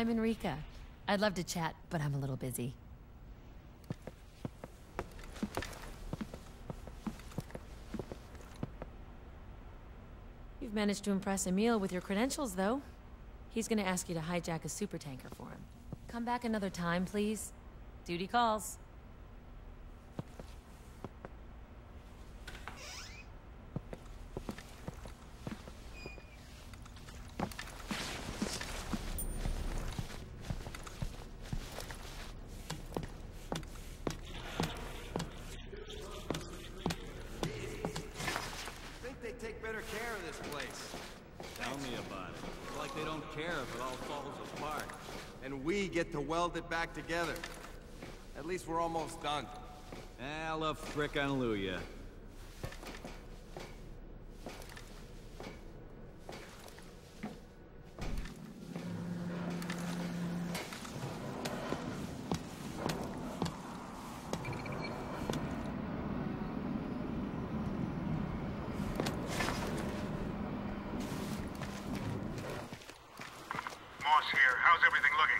I'm Enrica. I'd love to chat, but I'm a little busy. You've managed to impress Emile with your credentials, though. He's gonna ask you to hijack a supertanker for him. Come back another time, please. Duty calls. Care if it all falls apart. And we get to weld it back together. At least we're almost done. I love frick. Here. How's everything looking?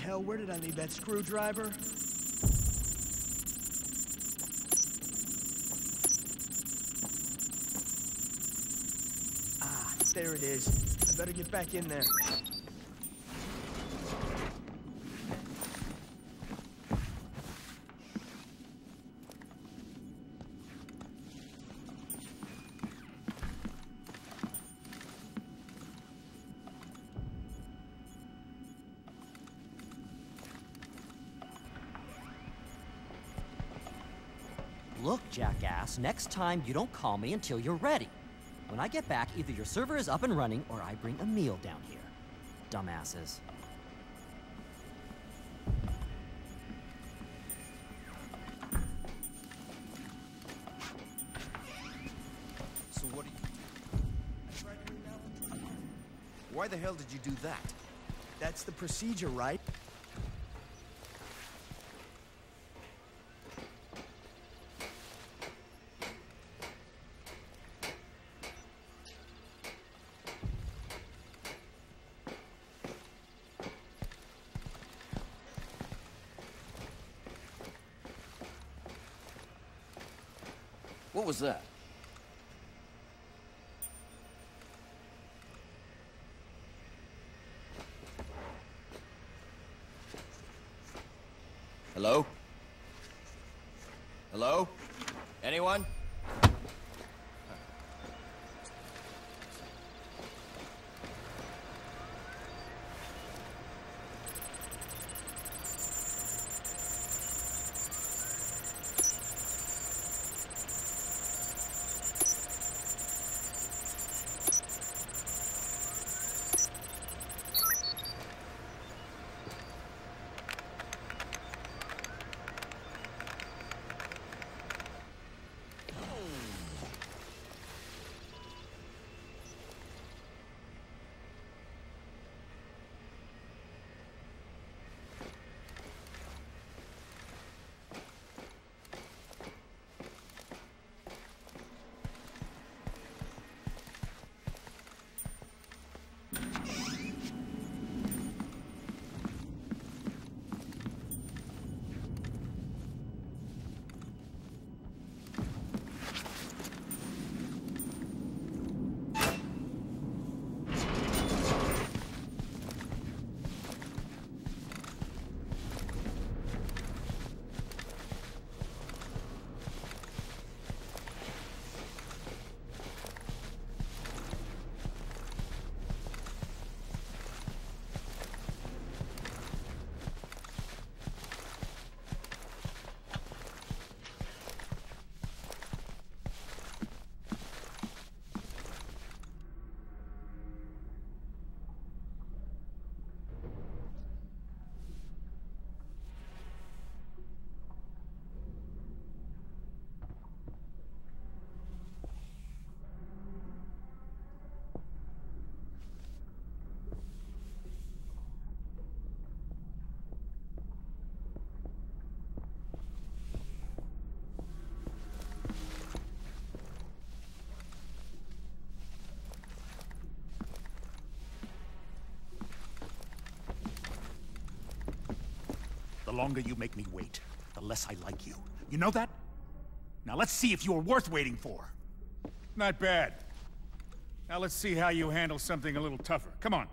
Hell, where did I leave that screwdriver? Ah, there it is. I better get back in there. look, jackass, next time you don't call me until you're ready. When I get back, either your server is up and running or I bring Emile down here. Dumbasses. So what do you do? Why the hell did you do that? That's the procedure, right? What was that? Hello? Hello? Anyone? The longer you make me wait, the less I like you. You know that? Now let's see if you're worth waiting for. Not bad. Now let's see how you handle something a little tougher. Come on.